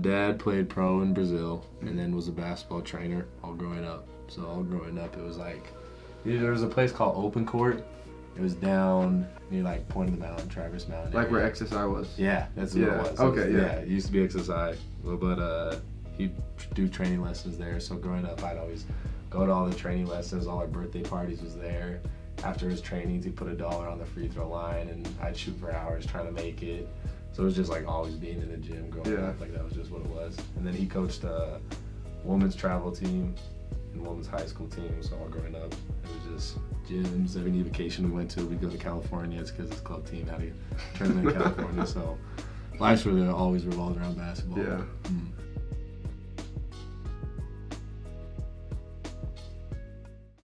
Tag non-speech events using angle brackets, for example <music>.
dad played pro in Brazil and then was a basketball trainer all growing up. So all growing up, it was like there was a place called Open Court. It was down near like Point of the Mountain, Traverse Mountain. Like area. where XSI was. Yeah, that's what it was. okay, It was- yeah. It used to be XSI, but uh, he'd do training lessons there. So growing up, I'd always go to all the training lessons. All our birthday parties was there. After his trainings, he'd put a dollar on the free throw line, and I'd shoot for hours trying to make it. So it was just like always being in the gym growing Yeah. up. Like that was just what it was. And then he coached a women's travel team and women's high school team. So all growing up, it was just gyms. Every vacation we went to, we'd go to California. It's because his club team had a tournament in <laughs> California. So life's really always revolved around basketball. Yeah. Mm.